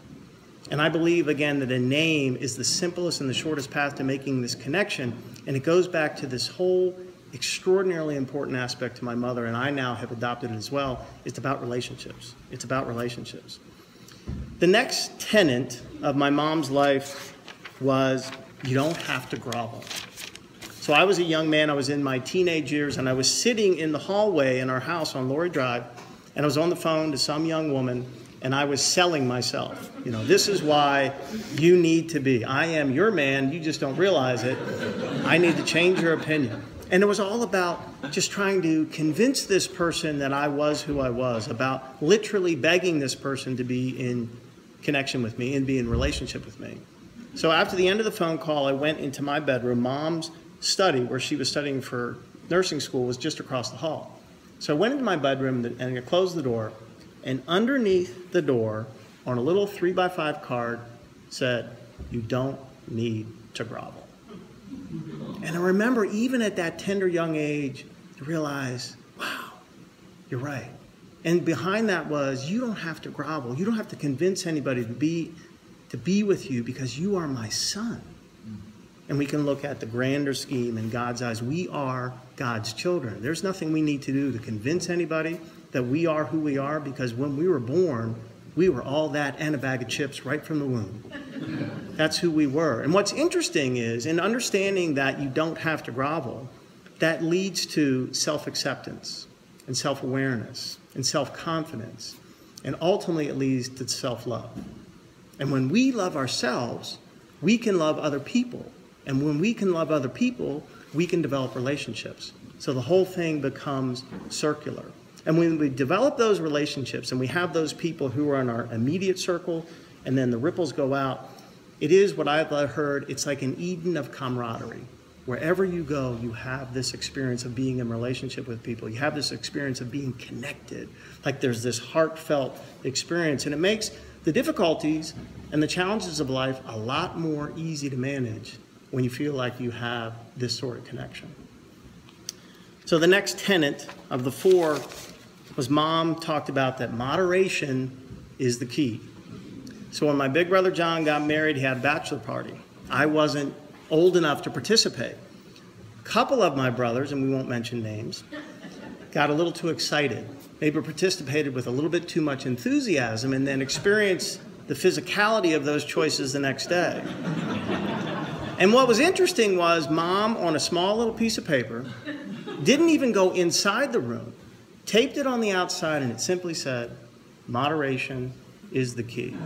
And I believe, again, that a name is the simplest and the shortest path to making this connection. And it goes back to this whole extraordinarily important aspect to my mother, and I now have adopted it as well. It's about relationships. It's about relationships. The next tenant of my mom's life was you don't have to grovel. So I was a young man, I was in my teenage years, and I was sitting in the hallway in our house on Laurie Drive, and I was on the phone to some young woman, and I was selling myself. You know, this is why you need to be. I am your man, you just don't realize it. I need to change your opinion. And it was all about just trying to convince this person that I was who I was, about literally begging this person to be in connection with me and be in relationship with me. So after the end of the phone call, I went into my bedroom. Mom's study, where she was studying for nursing school, was just across the hall. So I went into my bedroom and I closed the door, and underneath the door, on a little three by five card, said, You don't need to grovel. And I remember even at that tender young age to realize, wow, you're right. And behind that was you don't have to grovel. You don't have to convince anybody to be to be with you because you are my son. And we can look at the grander scheme in God's eyes. We are God's children. There's nothing we need to do to convince anybody that we are who we are because when we were born, we were all that and a bag of chips right from the womb. That's who we were. And what's interesting is, in understanding that you don't have to grovel, that leads to self acceptance and self awareness and self confidence. And ultimately, it leads to self love. And when we love ourselves, we can love other people. And when we can love other people, we can develop relationships. So the whole thing becomes circular. And when we develop those relationships and we have those people who are in our immediate circle and then the ripples go out, it is what I've heard, it's like an Eden of camaraderie. Wherever you go, you have this experience of being in relationship with people. You have this experience of being connected. Like there's this heartfelt experience. And it makes the difficulties and the challenges of life a lot more easy to manage when you feel like you have this sort of connection. So the next tenet of the four was mom talked about that moderation is the key. So when my big brother John got married, he had a bachelor party. I wasn't old enough to participate. A couple of my brothers, and we won't mention names, got a little too excited. Maybe participated with a little bit too much enthusiasm and then experienced the physicality of those choices the next day. And what was interesting was mom, on a small little piece of paper, didn't even go inside the room, taped it on the outside, and it simply said, Moderation is the key.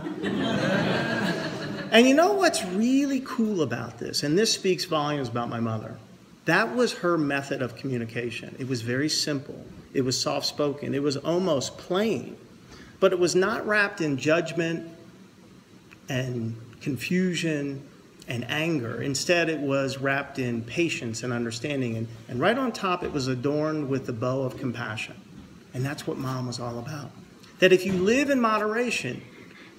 And you know what's really cool about this? And this speaks volumes about my mother. That was her method of communication. It was very simple, it was soft spoken, it was almost plain, but it was not wrapped in judgment and confusion and anger. Instead, it was wrapped in patience and understanding. And, and right on top, it was adorned with the bow of compassion. And that's what mom was all about. That if you live in moderation,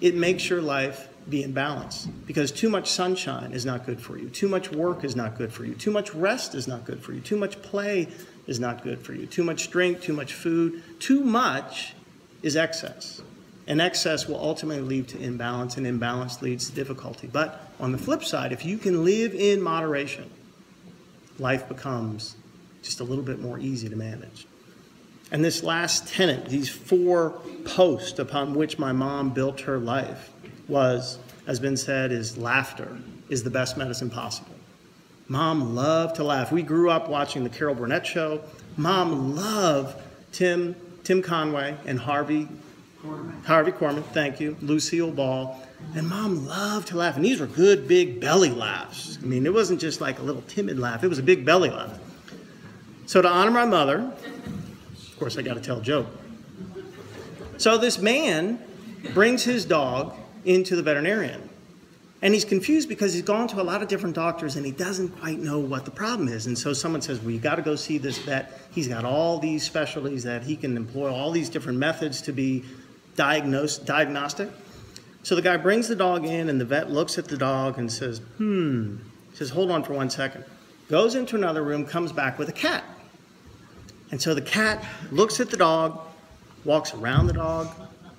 it makes your life be in balance because too much sunshine is not good for you. Too much work is not good for you. Too much rest is not good for you. Too much play is not good for you. Too much drink, too much food, too much is excess. And excess will ultimately lead to imbalance, and imbalance leads to difficulty. But on the flip side, if you can live in moderation, life becomes just a little bit more easy to manage. And this last tenet, these four posts upon which my mom built her life, was, has been said, is laughter is the best medicine possible. Mom loved to laugh. We grew up watching the Carol Burnett show. Mom loved Tim, Tim Conway and Harvey Korman. Harvey Korman, thank you. Lucille Ball. And mom loved to laugh. And these were good, big belly laughs. I mean, it wasn't just like a little timid laugh, it was a big belly laugh. So, to honor my mother, of course, I got to tell a joke. So, this man brings his dog into the veterinarian. And he's confused because he's gone to a lot of different doctors and he doesn't quite know what the problem is. And so someone says, Well, you got to go see this vet. He's got all these specialties that he can employ, all these different methods to be diagnose, diagnostic. So the guy brings the dog in, and the vet looks at the dog and says, hmm, He says, hold on for one second. Goes into another room, comes back with a cat. And so the cat looks at the dog, walks around the dog,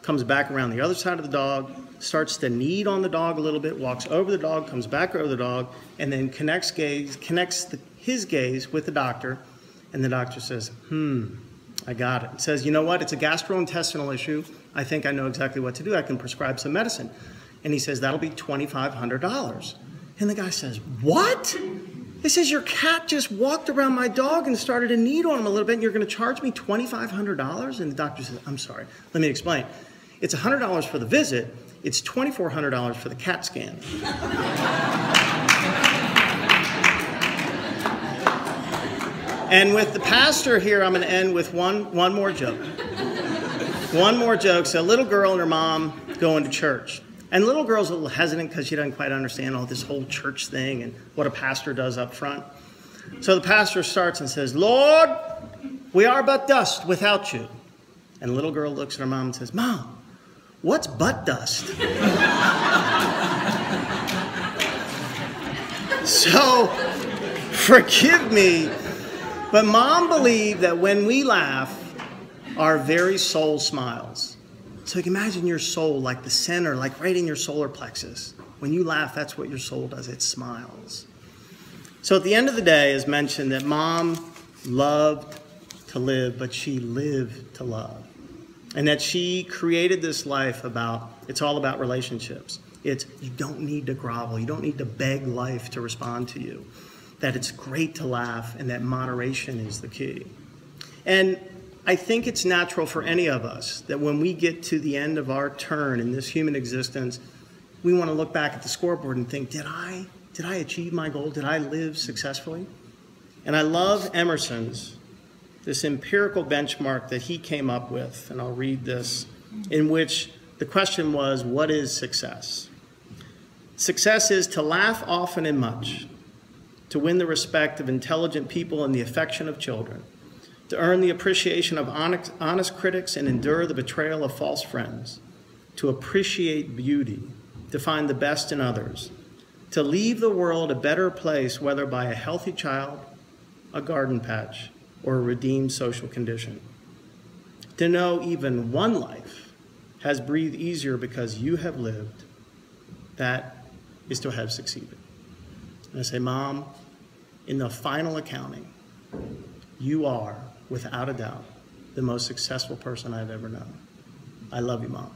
comes back around the other side of the dog, starts to knead on the dog a little bit, walks over the dog, comes back over the dog, and then connects gaze, connects the, his gaze with the doctor, and the doctor says, "Hmm, I got it." Says, "You know what? It's a gastrointestinal issue. I think I know exactly what to do. I can prescribe some medicine. And he says, That'll be $2,500. And the guy says, What? He says, Your cat just walked around my dog and started to knead on him a little bit, and you're going to charge me $2,500? And the doctor says, I'm sorry. Let me explain. It's $100 for the visit, it's $2,400 for the CAT scan. [LAUGHS] and with the pastor here, I'm going to end with one, one more joke. One more joke. So, a little girl and her mom going to church. And little girl's a little hesitant because she doesn't quite understand all this whole church thing and what a pastor does up front. So the pastor starts and says, Lord, we are but dust without you. And the little girl looks at her mom and says, Mom, what's butt dust? [LAUGHS] so, forgive me, but mom believed that when we laugh, our very soul smiles. So imagine your soul like the center, like right in your solar plexus. When you laugh, that's what your soul does, it smiles. So at the end of the day, as mentioned, that mom loved to live, but she lived to love. And that she created this life about, it's all about relationships. It's you don't need to grovel, you don't need to beg life to respond to you. That it's great to laugh, and that moderation is the key. And I think it's natural for any of us that when we get to the end of our turn in this human existence, we want to look back at the scoreboard and think, did I, did I achieve my goal? Did I live successfully? And I love Emerson's this empirical benchmark that he came up with, and I'll read this, in which the question was, What is success? Success is to laugh often and much, to win the respect of intelligent people and the affection of children, to earn the appreciation of honest, critics and endure the betrayal of false friends, to appreciate beauty, to find the best in others, to leave the world a better place, whether by a healthy child, a garden patch, or a redeemed social condition. To know even one life has breathed easier because you have lived, that is to have succeeded. And I say, Mom, in the final accounting, you are, without a doubt, the most successful person I've ever known. I love you, Mom.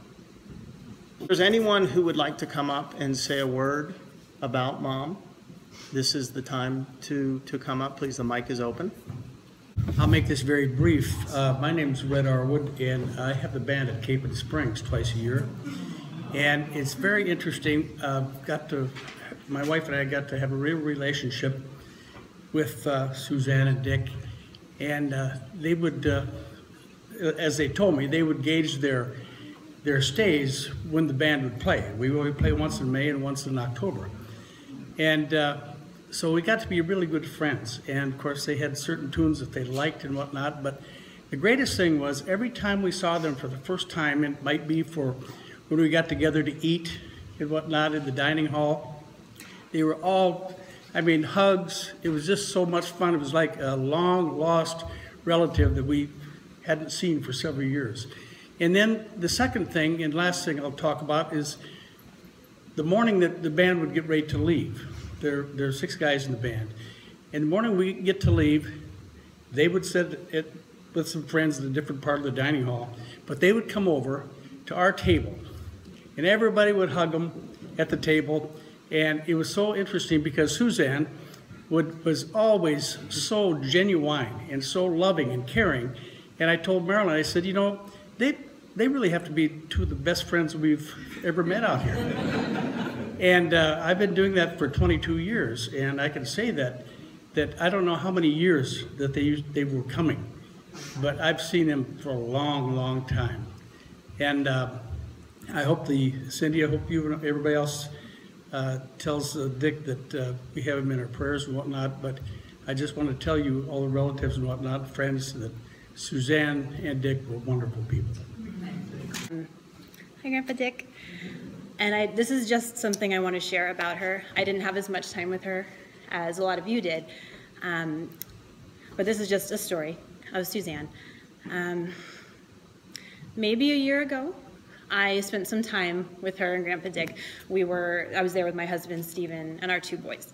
If there's anyone who would like to come up and say a word about Mom, this is the time to, to come up. Please, the mic is open. I'll make this very brief. Uh, my name is Red Arwood, and I have the band at Capon Springs twice a year. And it's very interesting. Uh, got to, my wife and I got to have a real relationship with uh, Suzanne and Dick, and uh, they would, uh, as they told me, they would gauge their their stays when the band would play. We would play once in May and once in October, and uh, so we got to be really good friends. And of course, they had certain tunes that they liked and whatnot. But the greatest thing was every time we saw them for the first time, it might be for when we got together to eat and whatnot in the dining hall. They were all, I mean, hugs. It was just so much fun. It was like a long lost relative that we hadn't seen for several years. And then the second thing and last thing I'll talk about is the morning that the band would get ready to leave. There, there are six guys in the band. In the morning we get to leave, they would sit at, with some friends in a different part of the dining hall, but they would come over to our table, and everybody would hug them at the table. And it was so interesting because Suzanne would, was always so genuine and so loving and caring. And I told Marilyn, I said, you know, they, they really have to be two of the best friends we've ever met out here. [LAUGHS] and uh, I've been doing that for 22 years, and I can say that that I don't know how many years that they they were coming, but I've seen them for a long, long time. And uh, I hope the Cindy, I hope you and everybody else uh, tells uh, Dick that uh, we have him in our prayers and whatnot. But I just want to tell you, all the relatives and whatnot, friends, that Suzanne and Dick were wonderful people. Hi, Grandpa Dick. And I, this is just something I want to share about her. I didn't have as much time with her as a lot of you did. Um, but this is just a story of Suzanne. Um, maybe a year ago, I spent some time with her and Grandpa Dick. We were, I was there with my husband, Stephen, and our two boys.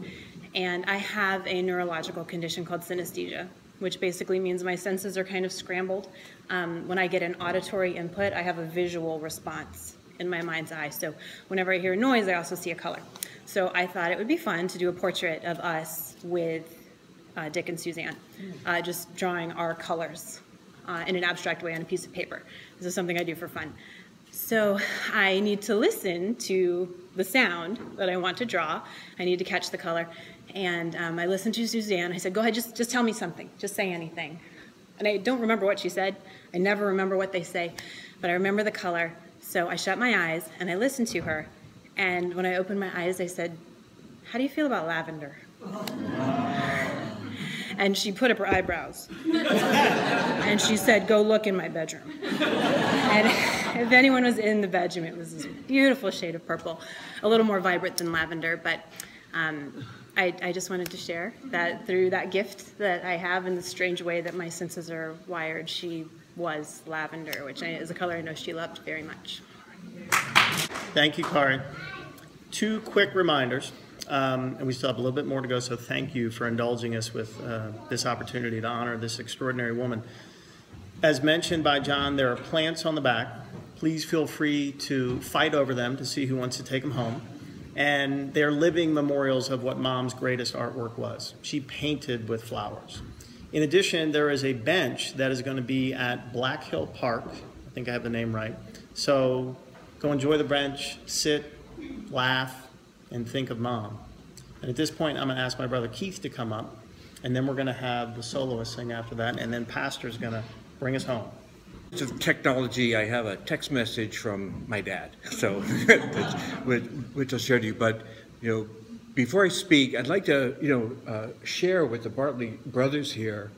And I have a neurological condition called synesthesia, which basically means my senses are kind of scrambled. Um, when I get an auditory input, I have a visual response in my mind's eye. So whenever I hear a noise, I also see a color. So I thought it would be fun to do a portrait of us with uh, Dick and Suzanne, uh, just drawing our colors uh, in an abstract way on a piece of paper. This is something I do for fun. So I need to listen to the sound that I want to draw. I need to catch the color. And um, I listened to Suzanne. I said, go ahead, just, just tell me something. Just say anything. And I don't remember what she said. I never remember what they say. But I remember the color. So I shut my eyes and I listened to her. And when I opened my eyes, I said, how do you feel about lavender? [LAUGHS] And she put up her eyebrows. and she said, Go look in my bedroom. And [LAUGHS] if anyone was in the bedroom, it was this beautiful shade of purple, a little more vibrant than lavender. But um, I, I, just wanted to share that through that gift that I have in the strange way that my senses are wired, she was lavender, which is a color I know she loved very much. Thank you, Kari. Two quick reminders. Um, and we still have a little bit more to go, so thank you for indulging us with uh, this opportunity to honor this extraordinary woman. As mentioned by John, there are plants on the back. Please feel free to fight over them to see who wants to take them home. And they're living memorials of what mom's greatest artwork was. She painted with flowers. In addition, there is a bench that is going to be at Black Hill Park. I think I have the name right. So go enjoy the bench, sit, laugh, and think of mom. And at this point, I'm going to ask my brother Keith to come up. and then we're going to have the soloist sing after that, and then Pastor's going to bring us home. of technology, I have a text message from my dad, so [LAUGHS] which, which I'll share to you. But you know, before I speak, I'd like to you know uh, share with the Bartley brothers here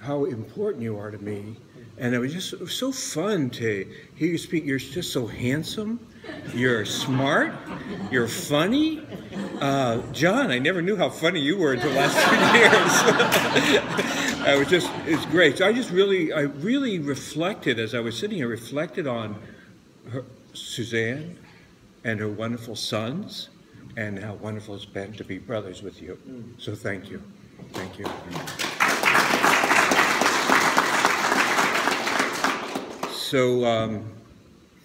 how important you are to me, and it was just it was so fun to hear you speak. You're just so handsome, you're smart, you're funny. Uh, John, I never knew how funny you were until the last [LAUGHS] few years. [LAUGHS] I was just, it's great. So I just really, I really reflected as I was sitting here, reflected on her, Suzanne and her wonderful sons and how wonderful it's been to be brothers with you. So thank you. Thank you. So, um,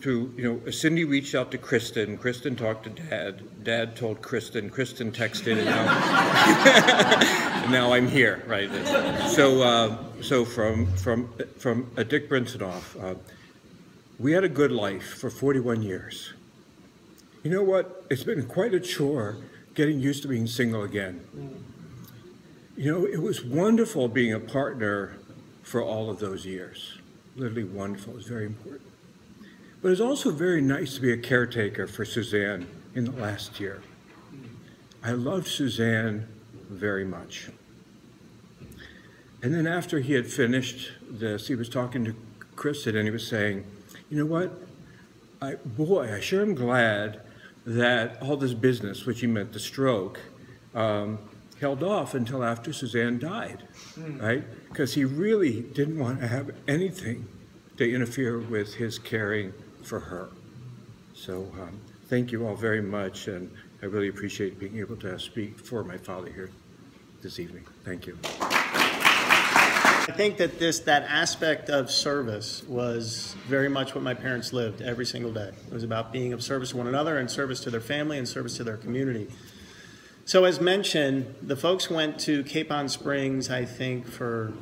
to, you know, Cindy reached out to Kristen. Kristen talked to Dad. Dad told Kristen. Kristen texted, and now, [LAUGHS] and now I'm here, right? So, uh, so from from from uh, Dick Brintzenhofe, uh, we had a good life for 41 years. You know what? It's been quite a chore getting used to being single again. You know, it was wonderful being a partner for all of those years. Literally wonderful. It was very important. But it's also very nice to be a caretaker for Suzanne in the last year. I loved Suzanne very much. And then after he had finished this, he was talking to Kristen and he was saying, you know what? I, boy, I sure am glad that all this business, which he meant the stroke, um, held off until after Suzanne died, mm. right? Because he really didn't want to have anything to interfere with his caring for her. So um, thank you all very much, and I really appreciate being able to speak for my father here this evening. Thank you. I think that this that aspect of service was very much what my parents lived every single day. It was about being of service to one another and service to their family and service to their community. So as mentioned, the folks went to Capon Springs, I think, for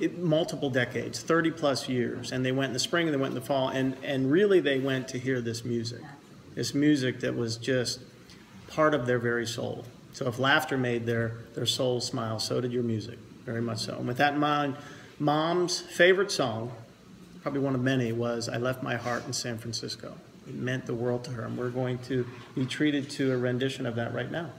it, multiple decades, 30 plus years. And they went in the spring and they went in the fall. And, and really, they went to hear this music, this music that was just part of their very soul. So if laughter made their, their soul smile, so did your music, very much so. And with that in mind, mom's favorite song, probably one of many, was I Left My Heart in San Francisco. It meant the world to her. And we're going to be treated to a rendition of that right now.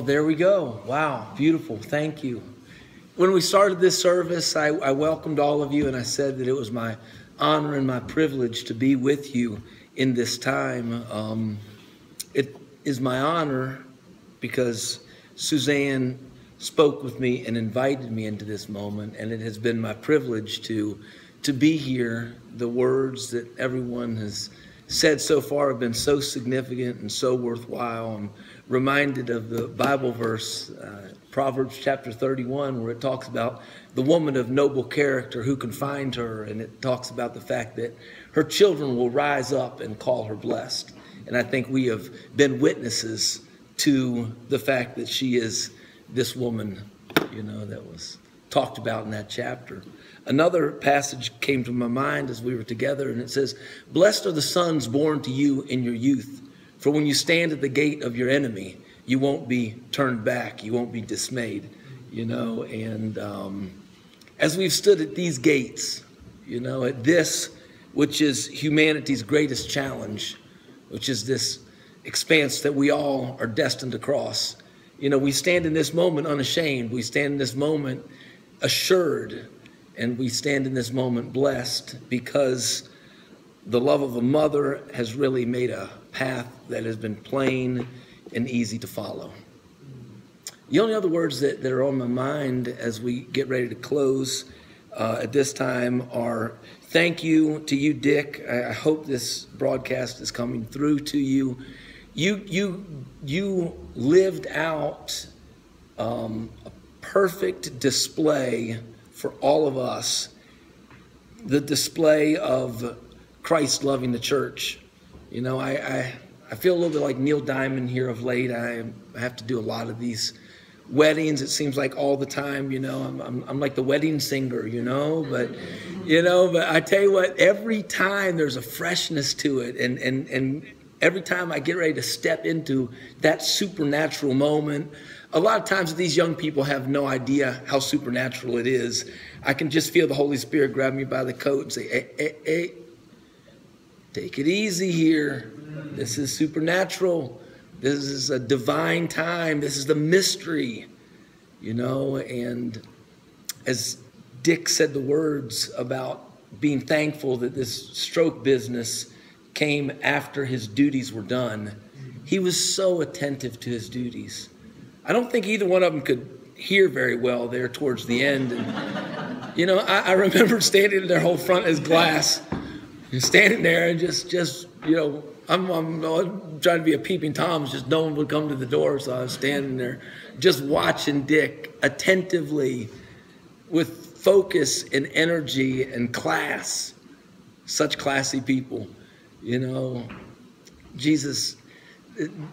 Well, there we go. Wow, beautiful. Thank you. When we started this service, I, I, welcomed all of you and I said that it was my honor and my privilege to be with you in this time. Um, it is my honor because Suzanne spoke with me and invited me into this moment, and it has been my privilege to to be here. The words that everyone has said so far have been so significant and so worthwhile. I'm reminded of the Bible verse, uh, Proverbs chapter 31, where it talks about the woman of noble character who can find her, and it talks about the fact that her children will rise up and call her blessed. And I think we have been witnesses to the fact that she is this woman, you know, that was talked about in that chapter. Another passage came to my mind as we were together, and it says, Blessed are the sons born to you in your youth, for when you stand at the gate of your enemy, you won't be turned back, you won't be dismayed, you know. And um, as we've stood at these gates, you know, at this, which is humanity's greatest challenge, which is this expanse that we all are destined to cross. You know, we stand in this moment unashamed. We stand in this moment assured and we stand in this moment blessed because the love of a mother has really made a path that has been plain and easy to follow. The only other words that, that are on my mind as we get ready to close uh, at this time are thank you to you, Dick. I, I hope this broadcast is coming through to you. You, you, you lived out um, a perfect display for all of us the display of Christ loving the church. You know, I, I, I, feel a little bit like Neil Diamond here of late. I, I have to do a lot of these weddings. It seems like all the time, you know, I'm, I'm, I'm like the wedding singer, you know, but, you know, but I tell you what, every time there's a freshness to it. And, and, and every time I get ready to step into that supernatural moment, a lot of times these young people have no idea how supernatural it is. I can just feel the Holy Spirit grab me by the coat and say, hey, hey, hey, take it easy here. This is supernatural. This is a divine time. This is the mystery, you know. And as Dick said the words about being thankful that this stroke business came after his duties were done, he was so attentive to his duties. I don't think either one of them could hear very well there towards the end. And, you know, I, I remember [LAUGHS] standing in their whole front as glass, standing there and just, just you know, I'm, I'm, I'm, trying to be a peeping Tom, just no one would come to the door, so I was standing there just watching Dick attentively with focus and energy and class. Such classy people, you know. Jesus,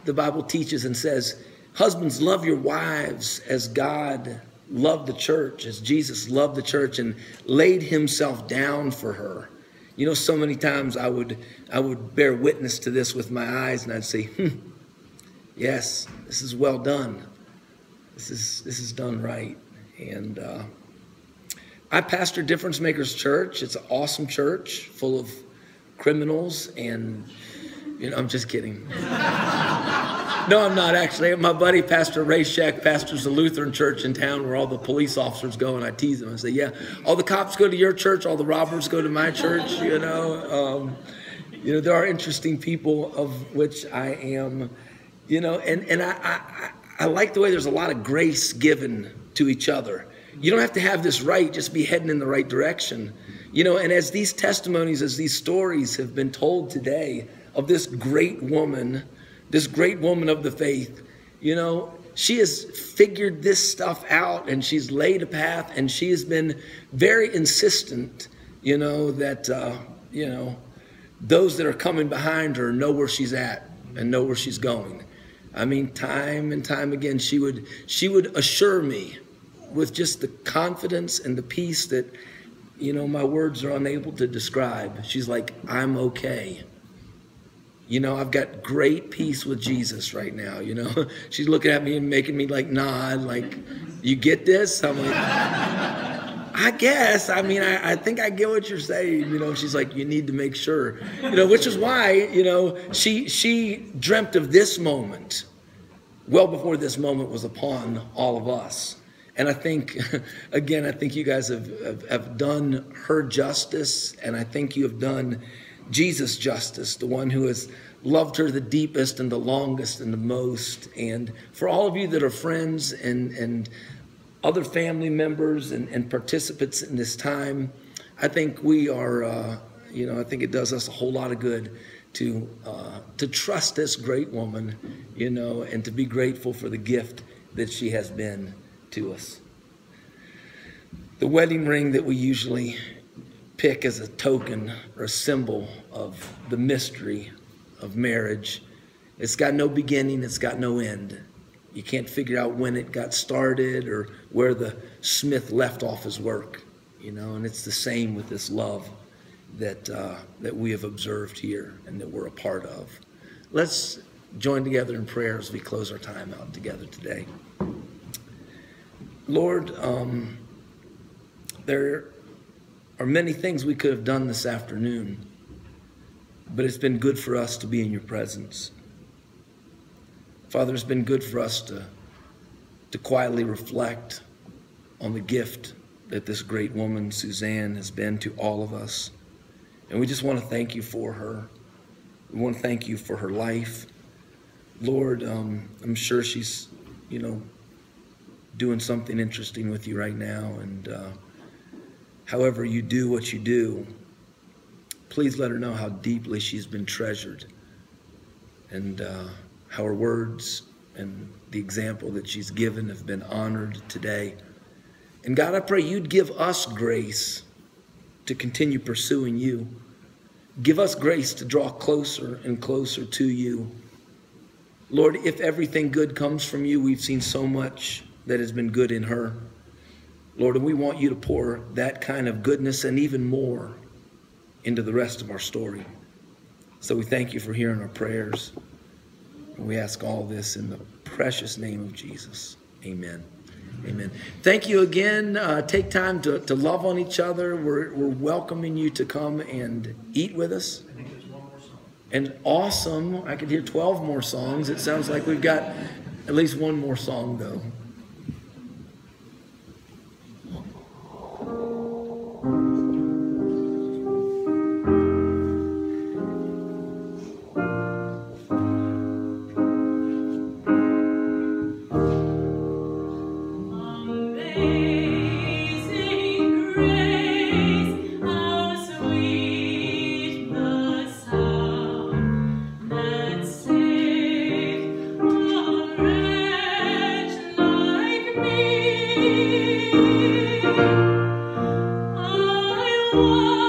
the Bible teaches and says, Husbands, love your wives as God loved the church, as Jesus loved the church and laid himself down for her. You know, so many times I would I would bear witness to this with my eyes and I'd say, hmm, yes, this is well done. This is this is done right. And uh, I pastor Difference Makers Church. It's an awesome church full of criminals and you know, I'm just kidding. [LAUGHS] No, I'm not actually. My buddy, Pastor Ray Sheck, pastors a Lutheran church in town where all the police officers go, and I tease him. I say, "Yeah, all the cops go to your church, all the robbers go to my church." You know, um, you know, there are interesting people of which I am, you know, and and I, I I like the way there's a lot of grace given to each other. You don't have to have this right; just be heading in the right direction. You know, and as these testimonies, as these stories have been told today of this great woman this great woman of the faith, you know, she has figured this stuff out and she's laid a path and she has been very insistent, you know, that, uh, you know, those that are coming behind her know where she's at and know where she's going. I mean, time and time again, she would she would assure me with just the confidence and the peace that, you know, my words are unable to describe. She's like, I'm okay you know, I've got great peace with Jesus right now. You know, [LAUGHS] she's looking at me and making me like nod, like, you get this? I'm like, I guess. I mean, I, I think I get what you're saying. You know, she's like, you need to make sure. You know, which is why, you know, she she dreamt of this moment well before this moment was upon all of us. And I think, [LAUGHS] again, I think you guys have, have, have done her justice, and I think you have done Jesus justice, the one who has loved her the deepest and the longest and the most. And for all of you that are friends and, and other family members and, and participants in this time, I think we are, uh, you know, I think it does us a whole lot of good to uh, to trust this great woman, you know, and to be grateful for the gift that she has been to us. The wedding ring that we usually pick as a token or a symbol of the mystery of marriage, it's got no beginning, it's got no end. You can't figure out when it got started or where the smith left off his work, you know, and it's the same with this love that, uh, that we have observed here and that we're a part of. Let's join together in prayer as we close our time out together today. Lord, um, there are many things we could have done this afternoon, but it's been good for us to be in your presence. Father, it's been good for us to, to quietly reflect on the gift that this great woman, Suzanne, has been to all of us. And we just want to thank you for her. We want to thank you for her life. Lord, um, I'm sure she's, you know, doing something interesting with you right now. And uh, however you do what you do, please let her know how deeply she's been treasured and uh, how her words and the example that she's given have been honored today. And God, I pray you'd give us grace to continue pursuing you. Give us grace to draw closer and closer to you. Lord, if everything good comes from you, we've seen so much that has been good in her. Lord, and we want you to pour that kind of goodness and even more into the rest of our story. So we thank you for hearing our prayers. And we ask all this in the precious name of Jesus. Amen. Amen. Thank you again. Uh, take time to, to love on each other. We're, we're welcoming you to come and eat with us. And awesome. I could hear 12 more songs. It sounds like we've got at least one more song, though. I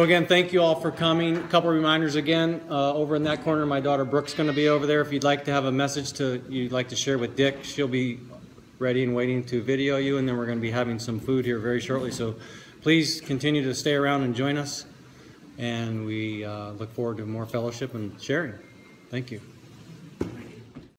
So again, thank you all for coming. A couple reminders again, uh, over in that corner, my daughter Brooke's going to be over there. If you'd like to have a message to you'd like to share with Dick, she'll be ready and waiting to video you, and then we're going to be having some food here very shortly. So please continue to stay around and join us, and we uh, look forward to more fellowship and sharing. Thank you.